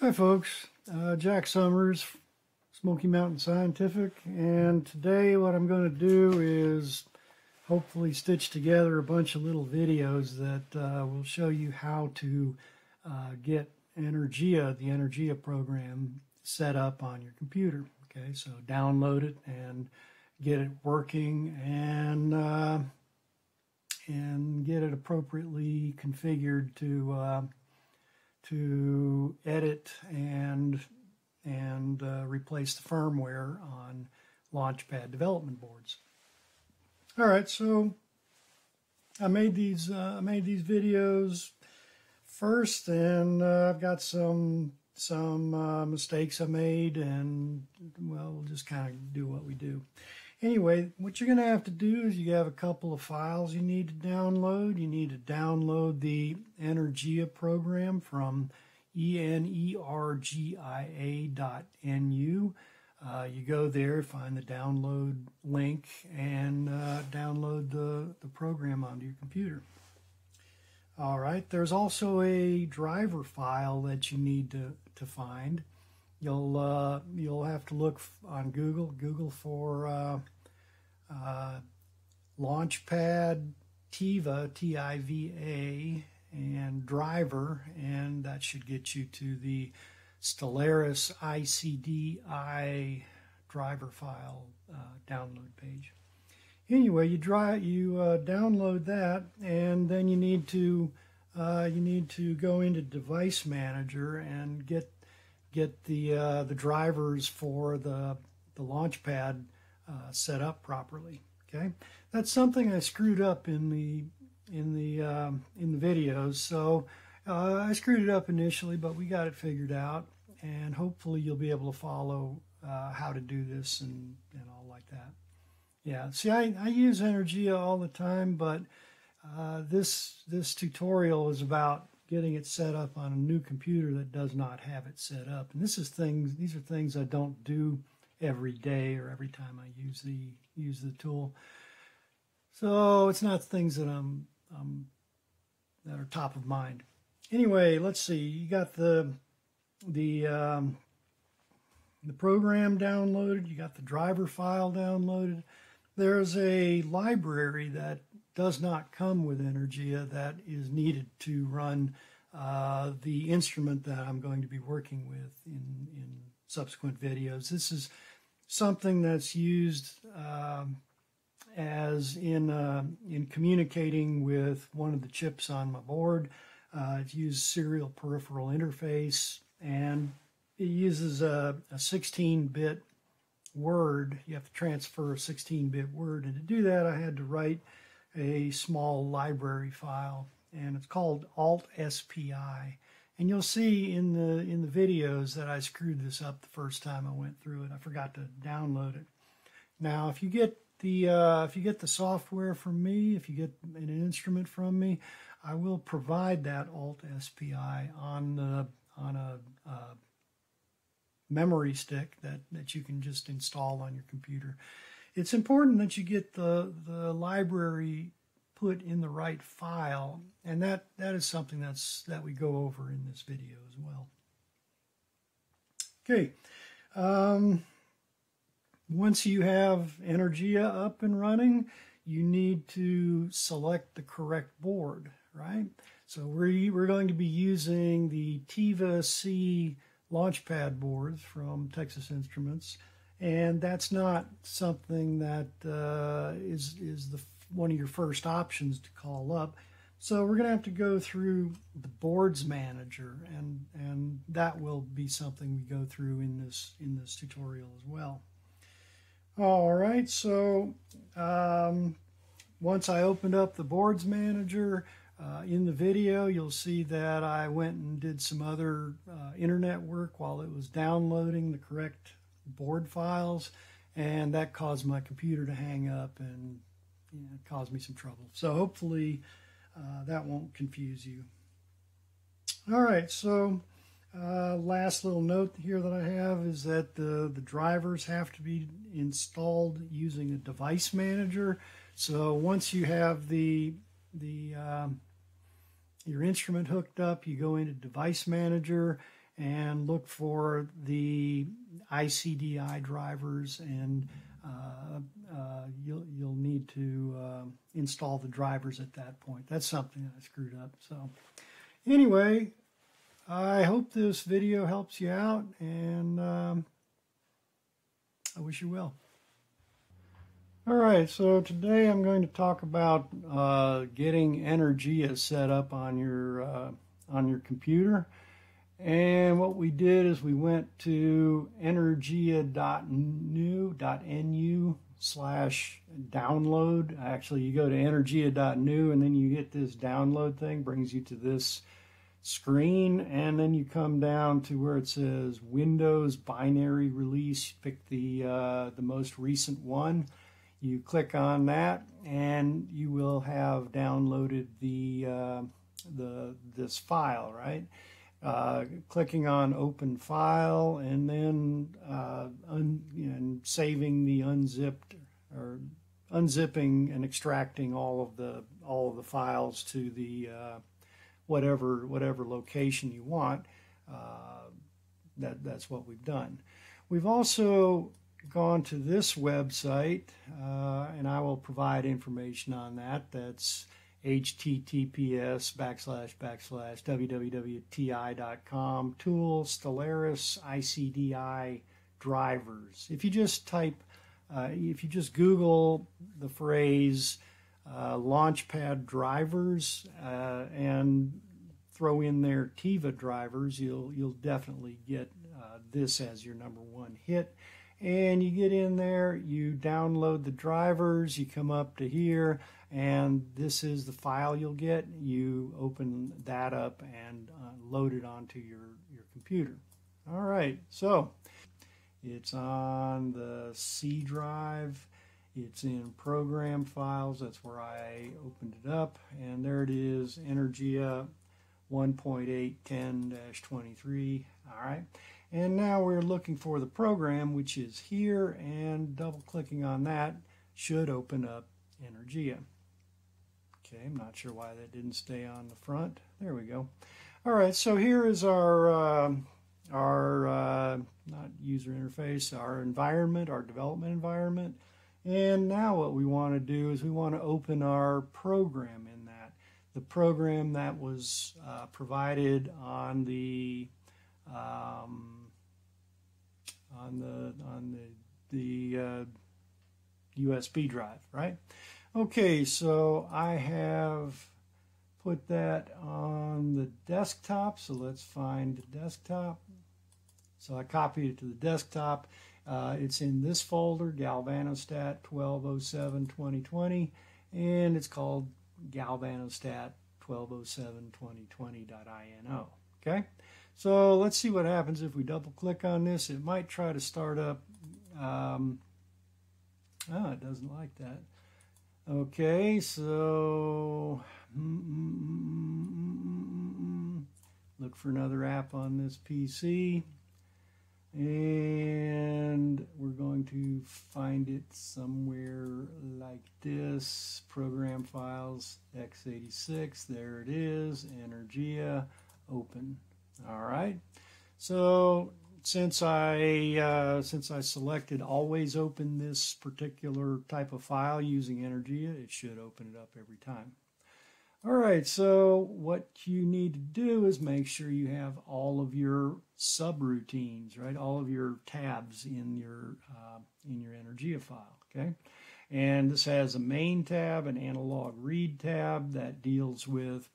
Hi folks, uh, Jack Summers, Smoky Mountain Scientific, and today what I'm going to do is hopefully stitch together a bunch of little videos that uh, will show you how to uh, get Energia, the Energia program, set up on your computer. Okay, so download it and get it working and uh, and get it appropriately configured to uh, to edit and and uh, replace the firmware on Launchpad development boards. All right, so I made these uh, I made these videos first, and uh, I've got some some uh, mistakes I made, and well, we'll just kind of do what we do. Anyway, what you're going to have to do is you have a couple of files you need to download. You need to download the Energia program from energia.nu. Uh, you go there, find the download link, and uh, download the, the program onto your computer. All right, there's also a driver file that you need to, to find. You'll uh, you'll have to look on Google Google for uh, uh, Launchpad Tiva T I V A and driver, and that should get you to the Stellaris ICDI driver file uh, download page. Anyway, you dry, you uh, download that, and then you need to uh, you need to go into Device Manager and get get the uh, the drivers for the the Launchpad uh, set up properly. Okay, that's something I screwed up in the in the um, in the videos. So uh, I screwed it up initially, but we got it figured out, and hopefully you'll be able to follow uh, how to do this and and all like that. Yeah, see, I, I use Energia all the time, but uh, this this tutorial is about getting it set up on a new computer that does not have it set up. And this is things these are things I don't do every day or every time I use the use the tool. So it's not things that I'm, I'm that are top of mind. Anyway, let's see. You got the the um, the program downloaded. You got the driver file downloaded. There's a library that does not come with Energia that is needed to run uh, the instrument that I'm going to be working with in, in subsequent videos. This is something that's used um, as in, uh, in communicating with one of the chips on my board. Uh, it uses serial peripheral interface and it uses a 16-bit word. You have to transfer a 16-bit word and to do that I had to write a small library file and it's called alt SPI and you'll see in the in the videos that I screwed this up the first time I went through it. I forgot to download it. Now if you get the uh, if you get the software from me if you get an instrument from me I will provide that alt SPI on the on a, a memory stick that that you can just install on your computer it's important that you get the, the library put in the right file, and that, that is something that's that we go over in this video as well. Okay, um, once you have Energia up and running, you need to select the correct board, right? So we're, we're going to be using the Tiva C Launchpad boards from Texas Instruments and that's not something that uh, is is the one of your first options to call up. So we're going to have to go through the boards manager, and and that will be something we go through in this in this tutorial as well. All right, so um, once I opened up the boards manager. Uh, in the video, you'll see that I went and did some other uh, internet work while it was downloading the correct board files, and that caused my computer to hang up and you know, caused me some trouble. So hopefully uh, that won't confuse you. All right, so uh, last little note here that I have is that the, the drivers have to be installed using a device manager. So once you have the the um, your instrument hooked up, you go into device manager and look for the ICDI drivers and uh, uh, you'll you'll need to uh, install the drivers at that point. That's something I screwed up. So anyway, I hope this video helps you out, and um, I wish you well. All right, so today I'm going to talk about uh, getting Energia set up on your uh, on your computer. And what we did is we went to energia.nu slash download. Actually, you go to energia.nu and then you get this download thing, brings you to this screen, and then you come down to where it says Windows binary release. Pick the uh, the most recent one you click on that, and you will have downloaded the uh, the this file, right? Uh, clicking on Open File, and then uh, un, and saving the unzipped or unzipping and extracting all of the all of the files to the uh, whatever whatever location you want. Uh, that that's what we've done. We've also gone to this website, uh, and I will provide information on that. That's https backslash backslash www.ti.com tool Stellaris ICDI drivers. If you just type, uh, if you just Google the phrase uh, Launchpad drivers uh, and throw in there Tiva drivers, you'll you'll definitely get uh, this as your number one hit and you get in there, you download the drivers, you come up to here, and this is the file you'll get. You open that up and uh, load it onto your, your computer. All right, so it's on the C drive. It's in program files. That's where I opened it up. And there it is, Energia 1.810-23. All right. And now we're looking for the program, which is here, and double clicking on that should open up Energia. Okay, I'm not sure why that didn't stay on the front. There we go. All right, so here is our uh, our uh, not user interface, our environment, our development environment. And now what we want to do is we want to open our program in that. The program that was uh, provided on the um, on the on the the uh, USB drive, right? Okay, so I have put that on the desktop. So let's find the desktop. So I copied it to the desktop. Uh, it's in this folder, Galvanostat 1207-2020, and it's called Galvanostat 1207-2020.ino. Okay. So let's see what happens if we double click on this. It might try to start up. Um, oh, it doesn't like that. Okay, so hmm, hmm, hmm, look for another app on this PC. And we're going to find it somewhere like this. Program files, x86. There it is. Energia, open. All right. So since I uh, since I selected always open this particular type of file using Energia, it should open it up every time. All right, so what you need to do is make sure you have all of your subroutines, right? All of your tabs in your uh, in your Energia file, okay? And this has a main tab, an analog read tab that deals with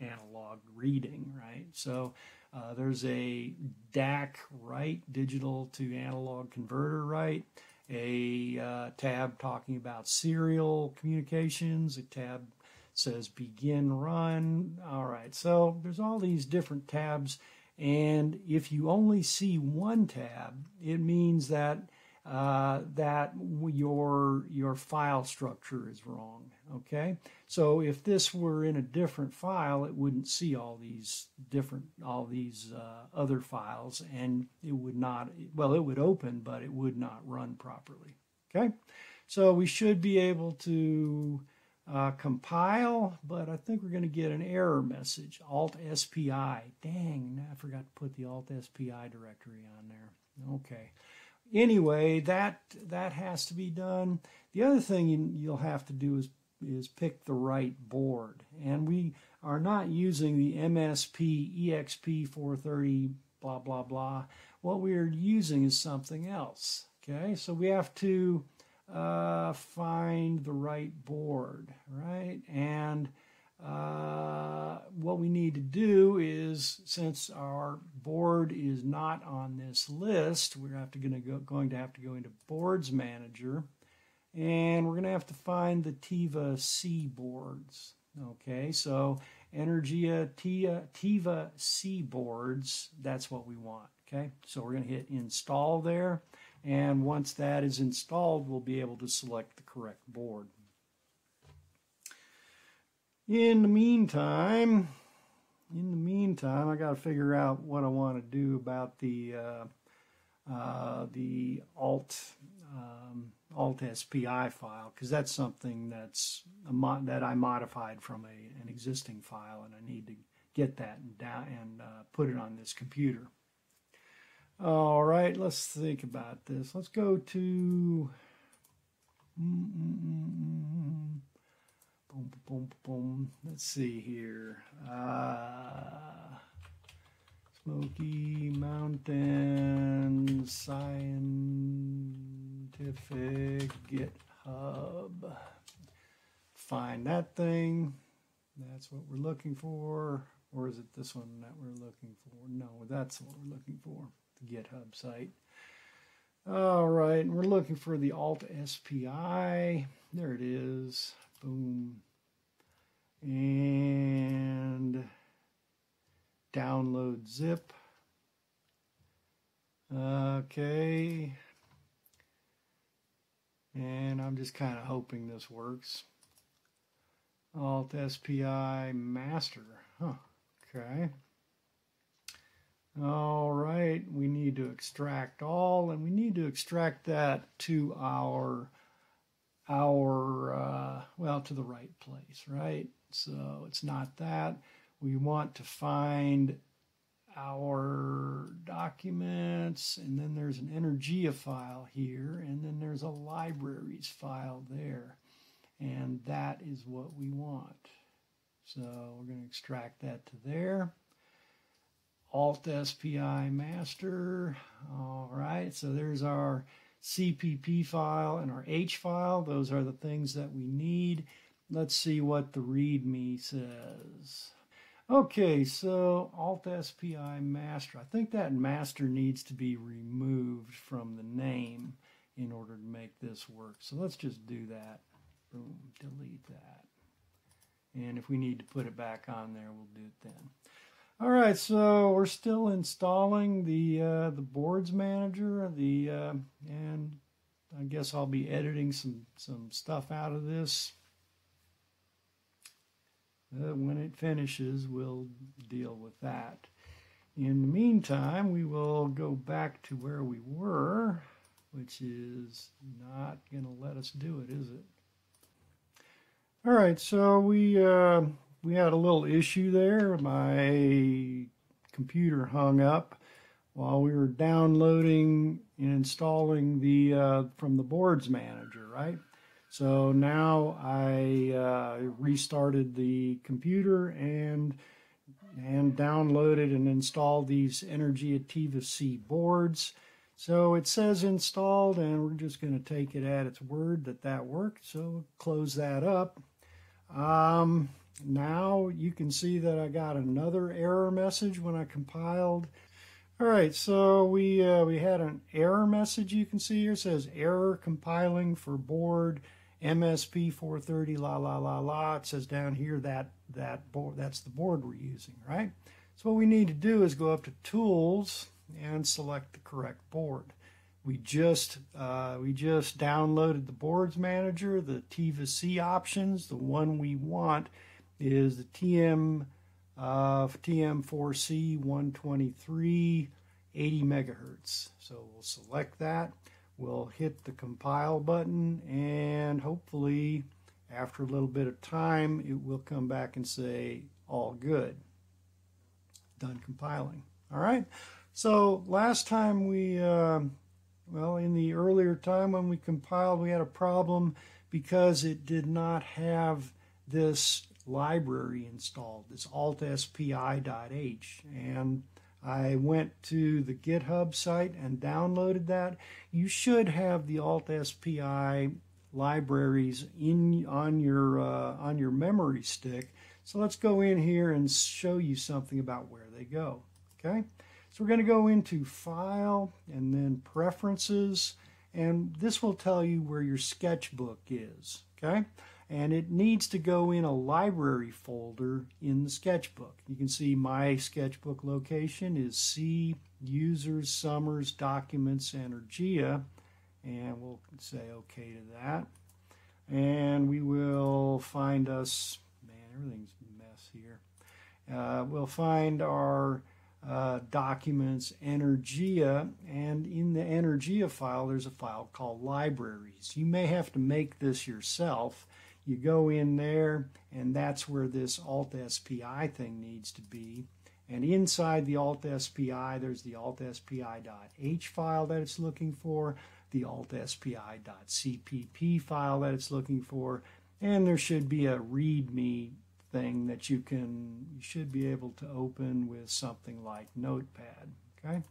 analog reading, right? So uh, there's a DAC right, digital to analog converter right, a uh, tab talking about serial communications, a tab says begin run. All right, so there's all these different tabs, and if you only see one tab, it means that uh, that your your file structure is wrong. Okay, so if this were in a different file, it wouldn't see all these different all these uh, other files, and it would not. Well, it would open, but it would not run properly. Okay, so we should be able to uh, compile, but I think we're going to get an error message, Alt SPI. Dang, I forgot to put the Alt SPI directory on there. Okay. Anyway, that that has to be done. The other thing you, you'll have to do is is pick the right board, and we are not using the MSP EXP 430 blah blah blah. What we are using is something else. Okay, so we have to uh, find the right board, right? And uh, what we need to do is, since our board is not on this list, we're have to gonna go, going to have to go into Boards Manager, and we're going to have to find the Tiva C boards. Okay, so Energia Tiva, Tiva C boards, that's what we want. Okay, so we're going to hit Install there. And once that is installed, we'll be able to select the correct board. In the meantime, in the meantime, I got to figure out what I want to do about the uh, uh, the alt um, alt SPI file because that's something that's that I modified from a, an existing file, and I need to get that and down and uh, put it on this computer. All right, let's think about this. Let's go to. Boom, boom, boom, boom. Let's see here. Uh, Smoky Mountain Scientific GitHub. Find that thing. That's what we're looking for. Or is it this one that we're looking for? No, that's what we're looking for the GitHub site. All right, and we're looking for the Alt SPI. There it is. Boom. And download zip. Okay. And I'm just kind of hoping this works. Alt SPI master. Huh. Okay. All right, we need to extract all, and we need to extract that to our, our uh, well, to the right place, right? So it's not that. We want to find our documents, and then there's an Energia file here, and then there's a libraries file there. And that is what we want. So we're going to extract that to there. Alt SPI master. All right, so there's our CPP file and our H file. Those are the things that we need. Let's see what the README says. Okay, so Alt SPI master. I think that master needs to be removed from the name in order to make this work. So let's just do that. Boom, delete that. And if we need to put it back on there, we'll do it then. All right, so we're still installing the uh, the boards manager, the uh, and I guess I'll be editing some some stuff out of this. Uh, when it finishes, we'll deal with that. In the meantime, we will go back to where we were, which is not going to let us do it, is it? All right, so we uh, we had a little issue there. My computer hung up while we were downloading and installing the uh, from the boards manager, right? So now I uh, restarted the computer and and downloaded and installed these Energy Tiva C boards. So it says installed, and we're just going to take it at its word that that worked. So close that up. Um, now you can see that I got another error message when I compiled. All right, so we uh, we had an error message you can see here. It says error compiling for board MSP 430 la la la la. It says down here that that board that's the board we're using, right? So what we need to do is go up to Tools and select the correct board. We just uh, we just downloaded the boards manager, the Tiva C options, the one we want is the TM uh, TM4C 123 80 megahertz. So we'll select that. We'll hit the compile button and hopefully After a little bit of time, it will come back and say all good. Done compiling. All right. So last time we, uh, well, in the earlier time when we compiled, we had a problem because it did not have this library installed, It's altspi.h. And I went to the GitHub site and downloaded that. You should have the altspi libraries in on your uh, on your memory stick. So let's go in here and show you something about where they go. Okay, so we're going to go into File and then Preferences, and this will tell you where your sketchbook is. Okay, and it needs to go in a library folder in the sketchbook. You can see my sketchbook location is C Users Summers Documents Energia and we'll say okay to that. And we will find us man everything's a mess here. Uh, we'll find our uh, documents Energia. And in the Energia file there's a file called libraries. You may have to make this yourself you go in there and that's where this alt SPI thing needs to be and inside the alt SPI there's the alt SPI.h file that it's looking for the altspi.cpp file that it's looking for, and there should be a README thing that you can you should be able to open with something like Notepad. Okay.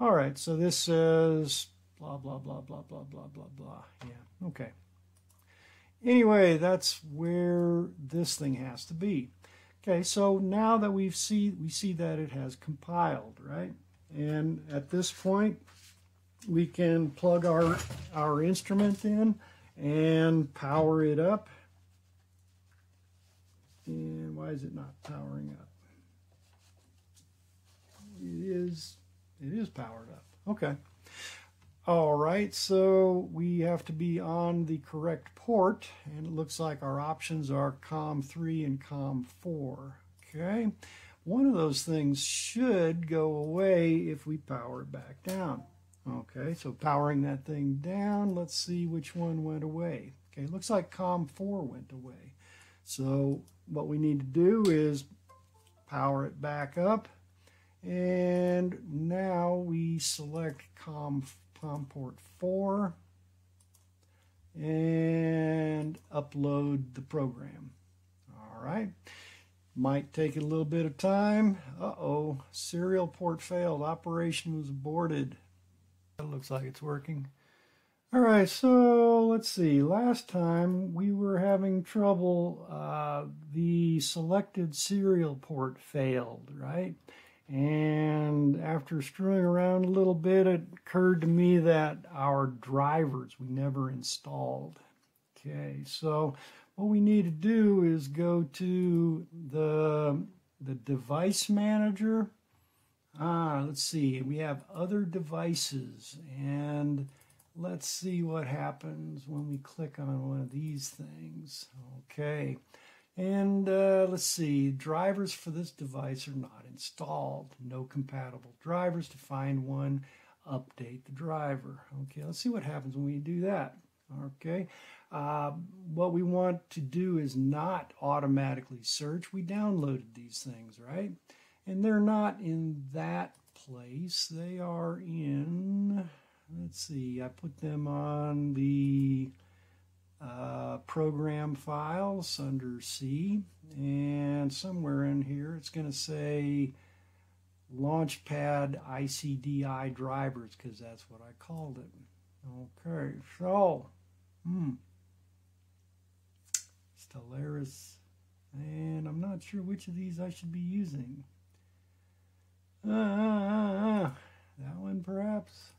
All right. So this says blah blah blah blah blah blah blah blah. Yeah. Okay. Anyway, that's where this thing has to be. Okay, so now that we've see we see that it has compiled, right? And at this point, we can plug our, our instrument in and power it up. And why is it not powering up? It is, it is powered up. Okay. All right, so we have to be on the correct port, and it looks like our options are COM3 and COM4. Okay, one of those things should go away if we power it back down. Okay, so powering that thing down, let's see which one went away. Okay, looks like COM4 went away. So what we need to do is power it back up, and now we select COM4 COM port 4 and upload the program. All right. Might take a little bit of time. Uh-oh, serial port failed. Operation was aborted. That looks like it's working. All right, so let's see. Last time we were having trouble. Uh, the selected serial port failed, right? And after screwing around a little bit, it occurred to me that our drivers we never installed. Okay, so what we need to do is go to the the device manager Ah, let's see. We have other devices, and let's see what happens when we click on one of these things. Okay. And uh, let's see, drivers for this device are not installed. No compatible drivers. To find one, update the driver. Okay, let's see what happens when we do that. Okay, uh, what we want to do is not automatically search. We downloaded these things, right? And they're not in that place. They are in, let's see, I put them on the uh, program files under C. And somewhere in here it's going to say Launchpad ICDI drivers because that's what I called it. Okay, so, hmm. Stellaris, and I'm not sure which of these I should be using. Uh, uh, uh, that one perhaps.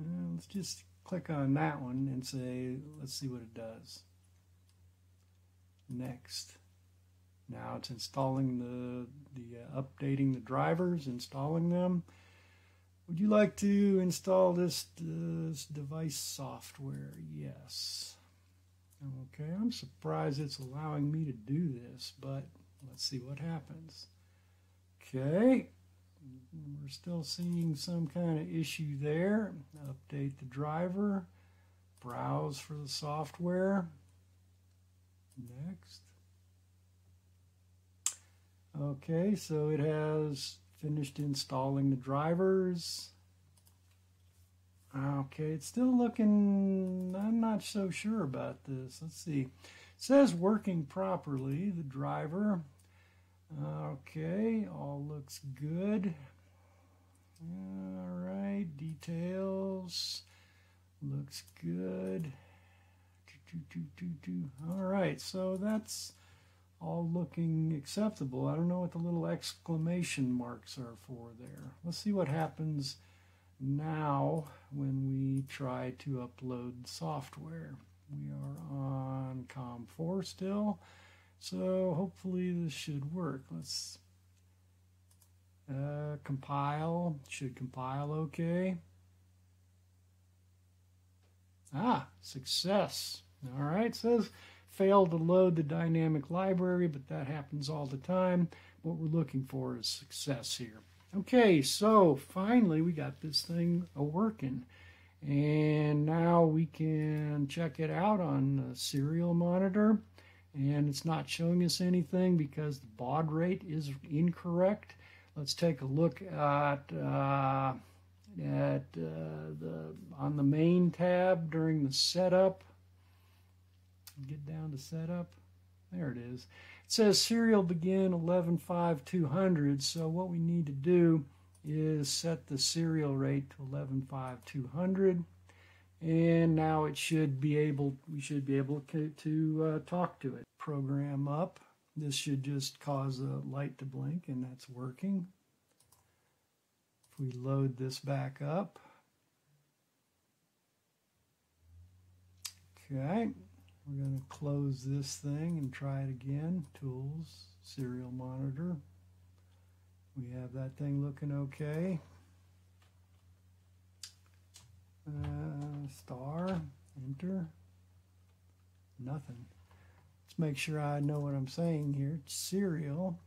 Uh, let's just click on that one and say, let's see what it does. Next. Now it's installing the, the uh, updating the drivers, installing them. Would you like to install this, this device software? Yes. Okay, I'm surprised it's allowing me to do this, but let's see what happens. Okay, we're still seeing some kind of issue there. Update the driver. browse for the software. Next. Okay, so it has finished installing the drivers. Okay, it's still looking, I'm not so sure about this. Let's see. It says working properly, the driver. Okay, all looks good. All right, details. Looks good. All right, so that's all looking acceptable. I don't know what the little exclamation marks are for there. Let's see what happens now when we try to upload software. We are on COM4 still, so hopefully this should work. Let's uh, compile, should compile okay. Ah, success. All right, says failed to load the dynamic library, but that happens all the time. What we're looking for is success here. Okay, so finally we got this thing a working. And now we can check it out on the serial monitor. And it's not showing us anything because the baud rate is incorrect. Let's take a look at uh, at uh, the on the main tab during the setup. Get down to setup. There it is. It says serial begin 115200. So what we need to do is set the serial rate to 115200 and now it should be able we should be able to, uh, talk to it. Program up. This should just cause a light to blink and that's working. If we load this back up. Okay. We're going to close this thing and try it again. Tools serial monitor. We have that thing looking okay. Uh, star, enter, nothing. Let's make sure I know what I'm saying here. It's serial.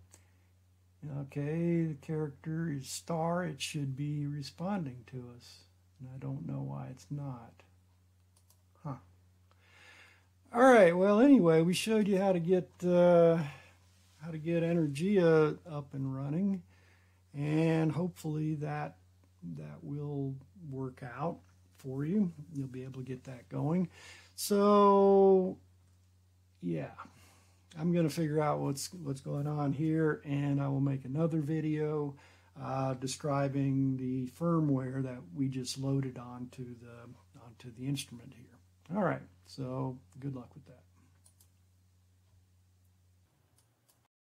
Okay, the character is star. It should be responding to us. And I don't know why it's not. Huh. All right, well, anyway, we showed you how to get uh, how to get Energia up and running and hopefully that that will work out for you. You'll be able to get that going. So yeah, I'm going to figure out what's what's going on here, and I will make another video uh, describing the firmware that we just loaded onto the onto the instrument here. All right, so good luck with that.